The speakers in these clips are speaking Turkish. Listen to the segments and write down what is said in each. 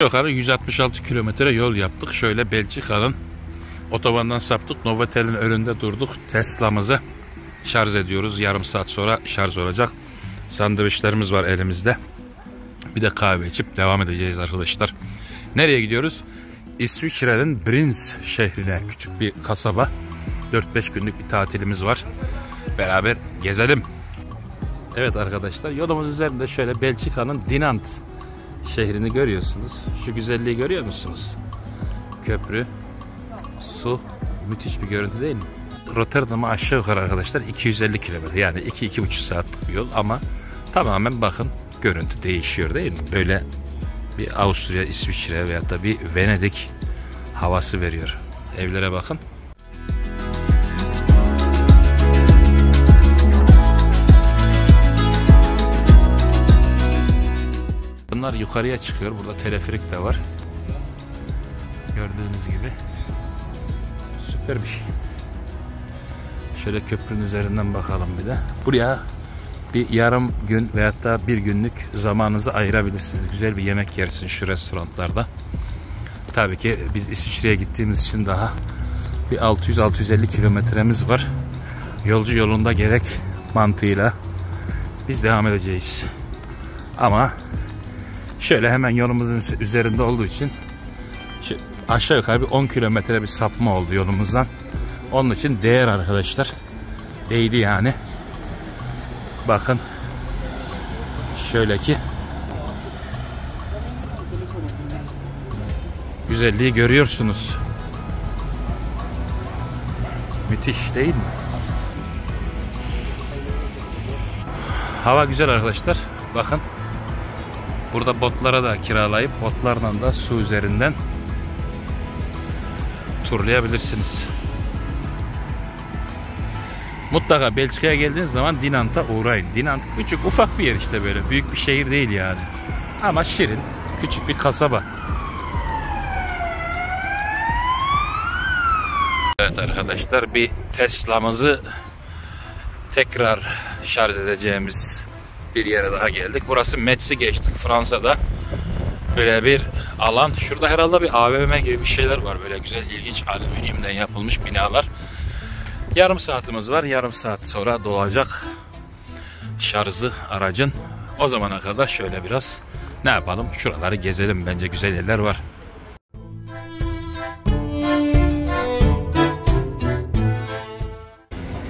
Yukarı 166 kilometre yol yaptık. Şöyle Belçika'nın otobandan saptık. Novotel'in önünde durduk. Tesla'mızı şarj ediyoruz. Yarım saat sonra şarj olacak. Sandviçlerimiz var elimizde. Bir de kahve içip devam edeceğiz arkadaşlar. Nereye gidiyoruz? İsviçre'nin Brins şehrine küçük bir kasaba. 4-5 günlük bir tatilimiz var. Beraber gezelim. Evet arkadaşlar yolumuz üzerinde şöyle Belçika'nın Dinant şehrini görüyorsunuz. Şu güzelliği görüyor musunuz? Köprü, su, müthiş bir görüntü değil mi? Rotterdam'a aşağı yukarı arkadaşlar 250 kilometre yani 2-2,5 saatlik bir yol ama tamamen bakın görüntü değişiyor değil mi? Böyle bir Avusturya, İsviçre veya da bir Venedik havası veriyor. Evlere bakın. Bunlar yukarıya çıkıyor. Burada teleferik de var. Gördüğünüz gibi. Süper bir şey. Şöyle köprünün üzerinden bakalım bir de. Buraya bir yarım gün veyahut da bir günlük zamanınızı ayırabilirsiniz. Güzel bir yemek yersiniz şu restoranlarda. Tabii ki biz İsviçre'ye gittiğimiz için daha bir 600-650 kilometremiz var. Yolcu yolunda gerek mantığıyla biz devam edeceğiz. Ama şöyle hemen yolumuzun üzerinde olduğu için aşağı yukarı bir 10 kilometre bir sapma oldu yolumuzdan. Onun için değer arkadaşlar. Değdi yani. Bakın. Şöyle ki. Güzelliği görüyorsunuz. Müthiş değil mi? Hava güzel arkadaşlar. Bakın. Burada botlara da kiralayıp botlarla da su üzerinden turlayabilirsiniz. Mutlaka Belçika'ya geldiğiniz zaman Dinant'a uğrayın. Dinant küçük ufak bir yer işte böyle. Büyük bir şehir değil yani. Ama şirin. Küçük bir kasaba. Evet arkadaşlar bir Tesla'mızı tekrar şarj edeceğimiz bir yere daha geldik. Burası Metz'i geçtik Fransa'da. Böyle bir alan. Şurada herhalde bir AVM gibi bir şeyler var. Böyle güzel ilginç alüminyumdan yapılmış binalar. Yarım saatimiz var. Yarım saat sonra dolacak şarjı aracın. O zamana kadar şöyle biraz ne yapalım? Şuraları gezelim. Bence güzel yerler var.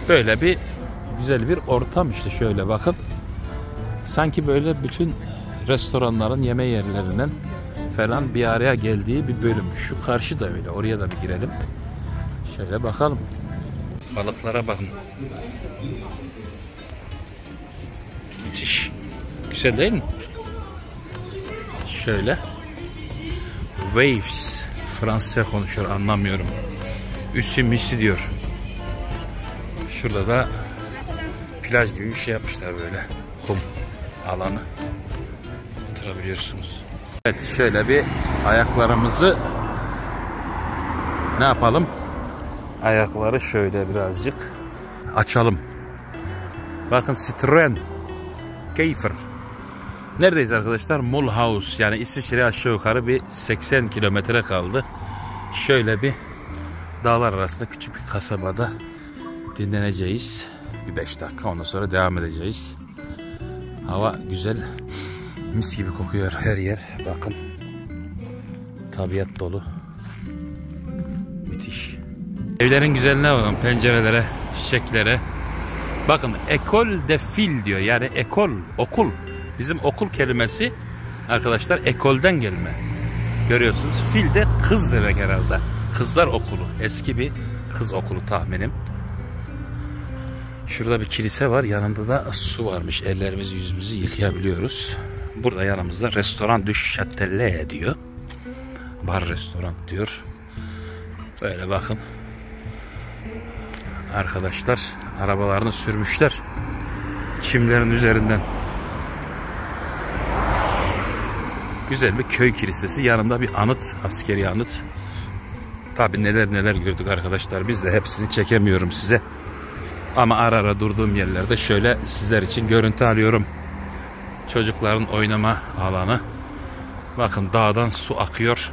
Böyle bir güzel bir ortam işte şöyle bakın. Sanki böyle bütün restoranların yeme yerlerinden falan bir araya geldiği bir bölüm. Şu karşı da öyle. Oraya da bir girelim. Şöyle bakalım. Balıklara bakın. Müthiş. Güzel değil mi? Şöyle. Waves. Fransızca konuşuyor anlamıyorum. Üssü misi diyor. Şurada da plaj gibi bir şey yapmışlar böyle. Kum alanı. Oturabiliyorsunuz. Evet şöyle bir ayaklarımızı ne yapalım? Ayakları şöyle birazcık açalım. Bakın Citroen Keyfer. Neredeyiz arkadaşlar? Mulhouse yani İsviçre aşağı yukarı bir 80 kilometre kaldı. Şöyle bir dağlar arasında küçük bir kasabada dinleneceğiz. Bir 5 dakika ondan sonra devam edeceğiz. Hava güzel. Mis gibi kokuyor her yer. Bakın. Tabiat dolu. Müthiş. Evlerin güzelliğine bakın. Pencerelere, çiçeklere. Bakın ekol de fil diyor. Yani ekol, okul. Bizim okul kelimesi arkadaşlar ekolden gelme. Görüyorsunuz. Fil de kız demek herhalde. Kızlar okulu. Eski bir kız okulu tahminim. Şurada bir kilise var. Yanında da su varmış. Ellerimizi yüzümüzü yıkayabiliyoruz. Burada yanımızda restoran du Châtelet diyor. Bar restoran diyor. Böyle bakın. Arkadaşlar arabalarını sürmüşler. Çimlerin üzerinden. Güzel bir köy kilisesi. Yanında bir anıt, askeri anıt. Tabi neler neler gördük arkadaşlar. Biz de hepsini çekemiyorum size. Ama ara ara durduğum yerlerde şöyle sizler için görüntü alıyorum. Çocukların oynama alanı. Bakın dağdan su akıyor.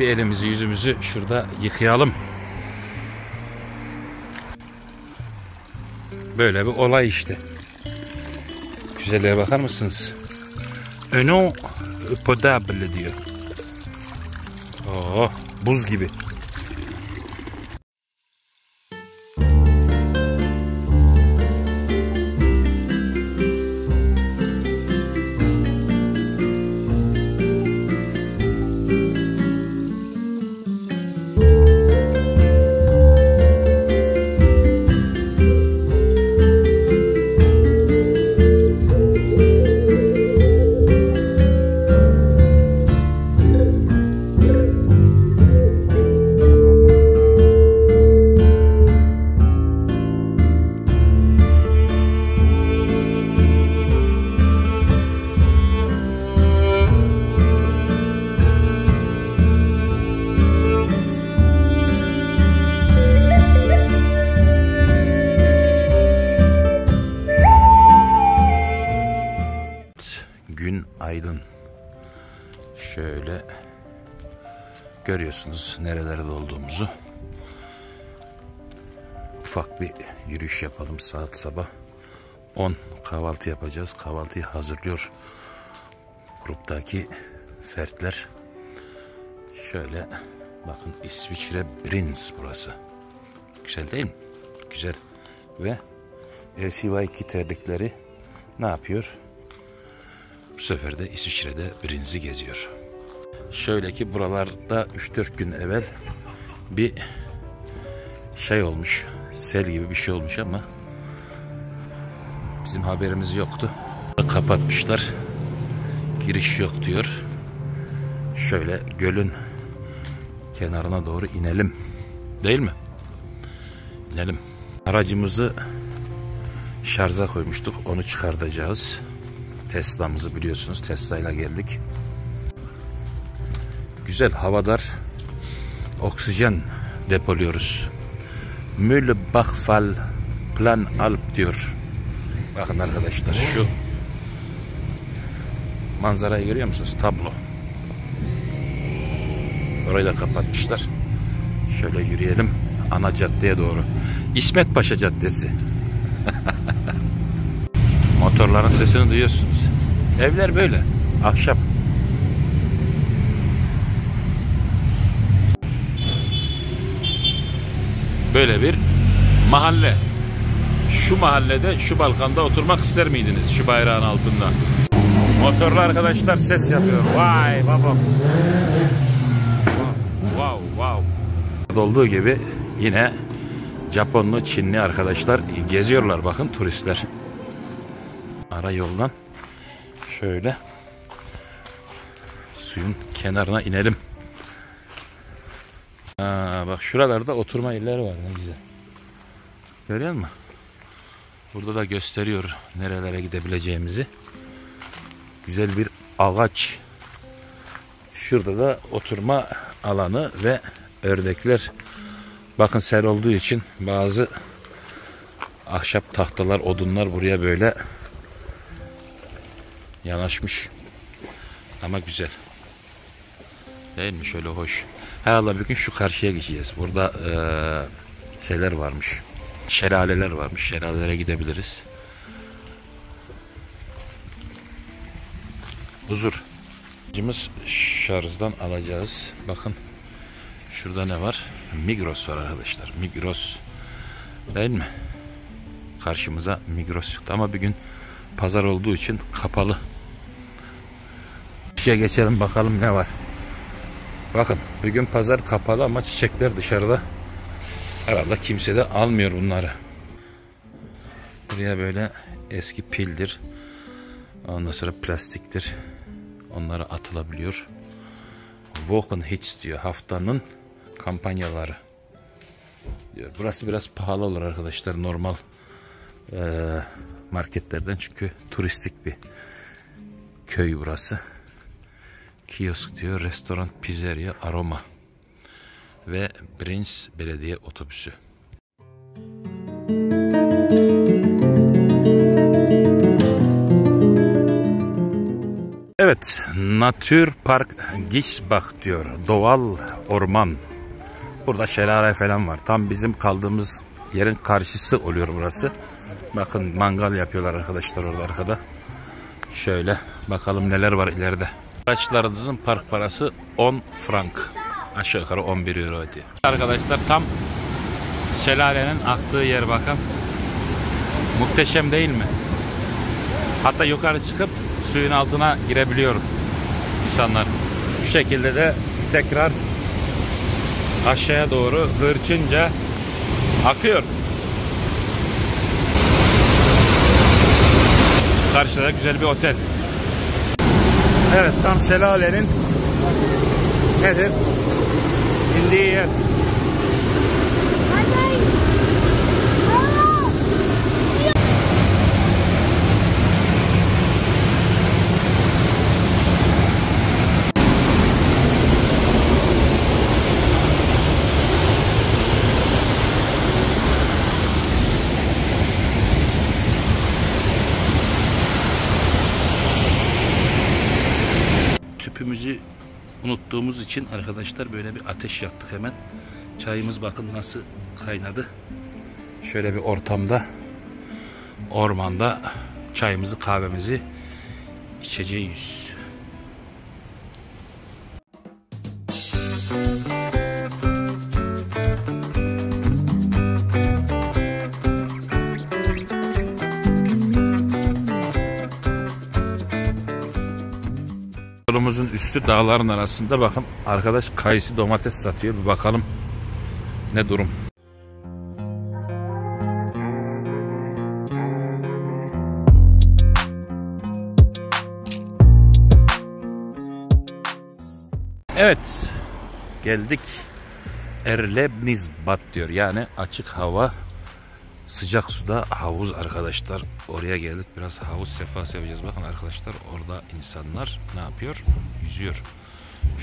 Bir elimizi yüzümüzü şurada yıkayalım. Böyle bir olay işte. Güzelliğe bakar mısınız? Önü potable diyor. Oo, buz gibi. Ufak bir yürüyüş yapalım saat sabah. 10 kahvaltı yapacağız. Kahvaltıyı hazırlıyor gruptaki fertler. Şöyle bakın İsviçre Brins burası. Güzel değil mi? Güzel. Ve LCY2 terlikleri ne yapıyor? Bu sefer de İsviçre'de Brins'i geziyor. Şöyle ki buralarda 3-4 gün evvel bir şey olmuş. Sel gibi bir şey olmuş ama bizim haberimiz yoktu. Kapatmışlar. Giriş yok diyor. Şöyle gölün kenarına doğru inelim. Değil mi? İnelim. Aracımızı şarja koymuştuk. Onu çıkartacağız. Tesla'mızı biliyorsunuz. Tesla ile geldik. Güzel havadar oksijen depoluyoruz. Müllebachfall Plan Alp diyor. Bakın arkadaşlar şu manzarayı görüyor musunuz? Tablo. Orayı da kapatmışlar. Şöyle yürüyelim ana caddeye doğru. İsmet Paşa Caddesi. Motorların sesini duyuyorsunuz. Evler böyle. Ahşap. Böyle bir mahalle. Şu mahallede, şu balkanda oturmak ister miydiniz? Şu bayrağın altında. Motorlu arkadaşlar ses yapıyor. Vay babam. Wow, wow. Olduğu gibi yine Japonlu, Çinli arkadaşlar geziyorlar bakın turistler. Ara yoldan şöyle suyun kenarına inelim. Aa, bak şuralarda oturma yerleri var ne güzel. Görüyor musun? Burada da gösteriyor nerelere gidebileceğimizi. Güzel bir ağaç. Şurada da oturma alanı ve ördekler. Bakın sel olduğu için bazı ahşap tahtalar, odunlar buraya böyle yanaşmış. Ama güzel. Değil mi? Şöyle hoş. Herhalde bir gün şu karşıya geçeceğiz. Burada e, şeyler varmış. Şelaleler varmış. Şelalelere gidebiliriz. Huzur. Aracımız şarjdan alacağız. Bakın şurada ne var? Migros var arkadaşlar. Migros. Değil mi? Karşımıza Migros çıktı ama bir gün pazar olduğu için kapalı. İşe geçelim bakalım ne var. Bakın bugün pazar kapalı ama çiçekler dışarıda. Herhalde kimse de almıyor bunları. Buraya böyle eski pildir. Ondan sonra plastiktir. Onlara atılabiliyor. Wochen Hits diyor. Haftanın kampanyaları. Diyor. Burası biraz pahalı olur arkadaşlar. Normal marketlerden çünkü turistik bir köy burası. Kiosk diyor. Restoran, pizzeria, aroma. Ve Prince Belediye Otobüsü. Evet, Park Gisbach diyor. Doğal orman. Burada şelale falan var. Tam bizim kaldığımız yerin karşısı oluyor burası. Bakın mangal yapıyorlar arkadaşlar orada arkada. Şöyle bakalım neler var ileride. Araçlarınızın park parası 10 frank. Aşağı yukarı 11 euro diyor. Arkadaşlar tam şelalenin aktığı yer bakın. Muhteşem değil mi? Hatta yukarı çıkıp suyun altına girebiliyorum insanlar. Bu şekilde de tekrar aşağıya doğru hırçınca akıyor. Karşıda da güzel bir otel. Evet tam şelalenin nedir? İndiği yer. Unuttuğumuz için arkadaşlar böyle bir ateş yaktık hemen. Çayımız bakın nasıl kaynadı. Şöyle bir ortamda ormanda çayımızı kahvemizi içeceğiz. Yolumuzun üstü dağların arasında bakın arkadaş kayısı domates satıyor. Bir bakalım ne durum. Evet geldik Erlebniz Bat diyor yani açık hava sıcak suda havuz arkadaşlar. Oraya geldik biraz havuz sefası yapacağız. Bakın arkadaşlar orada insanlar ne yapıyor? Yüzüyor.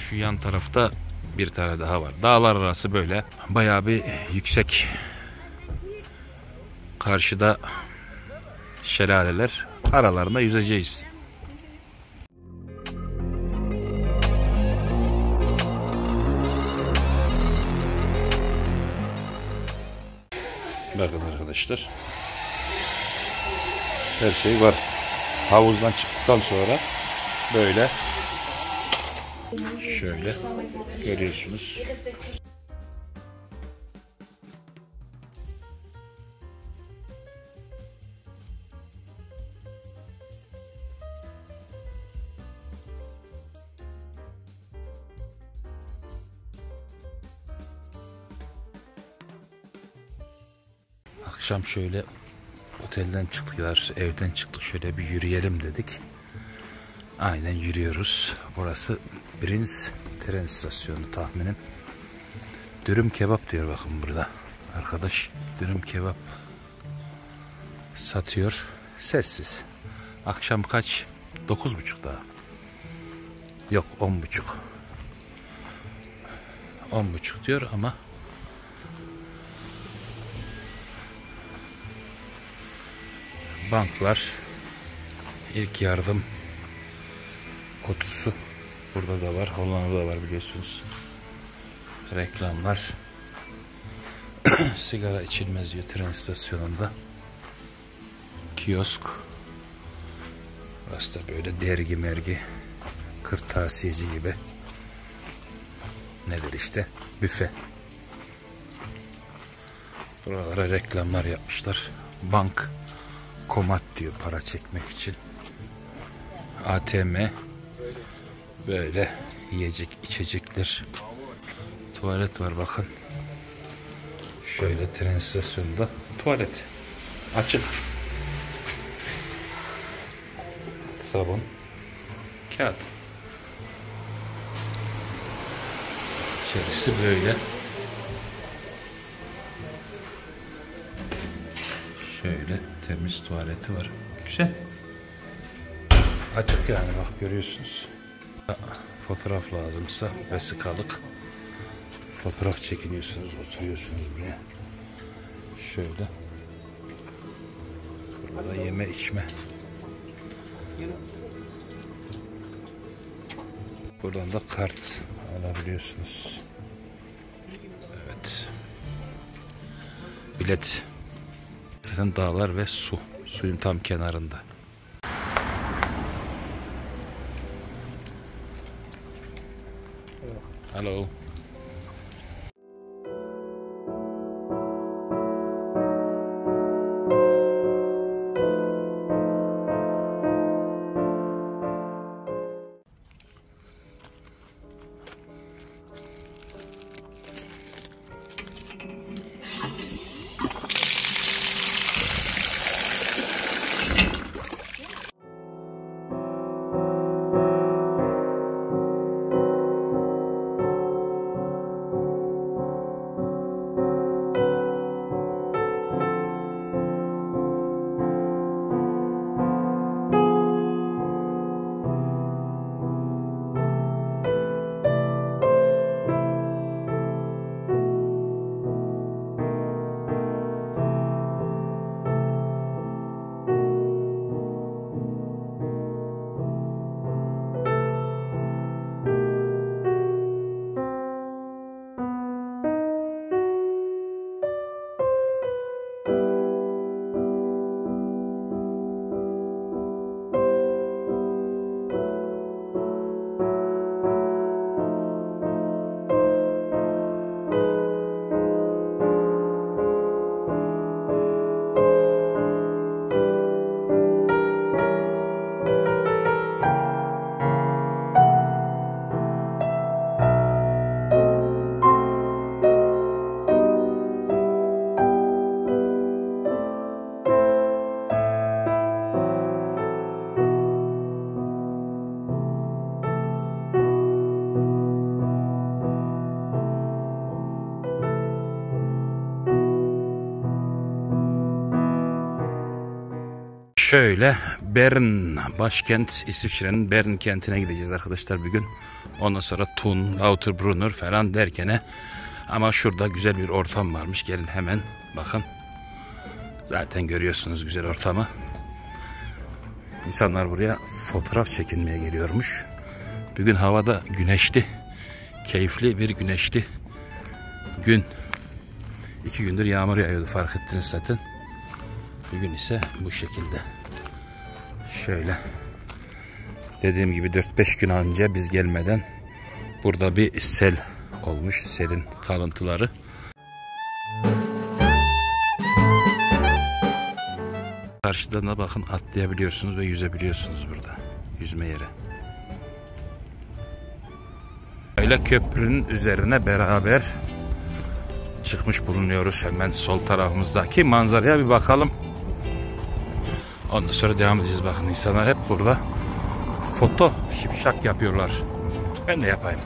Şu yan tarafta bir tane daha var. Dağlar arası böyle bayağı bir yüksek. Karşıda şelaleler. Aralarında yüzeceğiz. Bakın arkadaşlar. Her şey var. Havuzdan çıktıktan sonra böyle şöyle görüyorsunuz. Akşam şöyle otelden da evden çıktık şöyle bir yürüyelim dedik. Aynen yürüyoruz. Burası Prince tren istasyonu tahminim. Dürüm kebap diyor bakın burada. Arkadaş dürüm kebap satıyor. Sessiz. Akşam kaç? Dokuz buçuk daha. Yok on buçuk. On buçuk diyor ama banklar ilk yardım kutusu. Burada da var Hollanda'da da var biliyorsunuz. Reklamlar. Sigara içilmez diyor tren istasyonunda. Kiosk. Burası da böyle dergi mergi kırtasiyeci gibi. Nedir işte? Büfe. Buralara reklamlar yapmışlar. Bank komat diyor para çekmek için. ATM böyle yiyecek içecekler. Tuvalet var bakın. Şöyle tren istasyonunda tuvalet. Açık. Sabun. Kağıt. İçerisi böyle. Şöyle temiz tuvaleti var. Güzel. Açık yani bak görüyorsunuz. Fotoğraf lazımsa vesikalık. Fotoğraf çekiniyorsunuz, oturuyorsunuz buraya. Şöyle. Burada yeme içme. Buradan da kart alabiliyorsunuz. Evet. Bilet. Zaten dağlar ve su. Suyun tam kenarında. Hello. Şöyle Bern başkent İsviçre'nin Bern kentine gideceğiz arkadaşlar bir gün. Ondan sonra Thun, Lauterbrunnner falan derkene ama şurada güzel bir ortam varmış. Gelin hemen bakın. Zaten görüyorsunuz güzel ortamı. İnsanlar buraya fotoğraf çekinmeye geliyormuş. Bugün havada güneşli, keyifli bir güneşli gün. İki gündür yağmur yağıyordu fark ettiniz zaten. Bugün ise bu şekilde. Şöyle. Dediğim gibi 4-5 gün önce biz gelmeden burada bir sel olmuş. Selin kalıntıları. Karşıdan da bakın atlayabiliyorsunuz ve yüzebiliyorsunuz burada. Yüzme yeri. Öyle köprünün üzerine beraber çıkmış bulunuyoruz. Hemen sol tarafımızdaki manzaraya bir bakalım. Ondan sonra devam edeceğiz. Bakın insanlar hep burada foto şipşak yapıyorlar. Ben de yapayım.